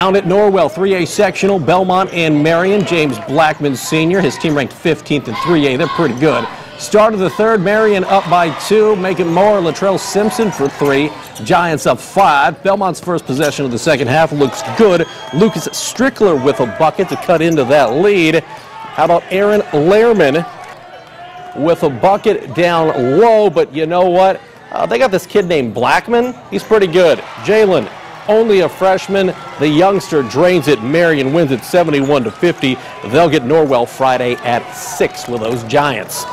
Down at Norwell, 3A sectional, Bellmont and Marion. James Blackman Sr., his team ranked 15th in 3A. They're pretty good. Start of the third, Marion up by two, making more. Latrell Simpson for three. Giants up five. Bellmont's first possession of the second half looks good. Lucas Strickler with a bucket to cut into that lead. How about Aaron Lehrman with a bucket down low, but you know what? Uh, they got this kid named Blackman. He's pretty good. Jalen only a freshman. The youngster drains it. Marion wins it 71 to 50. They'll get Norwell Friday at 6 with those Giants.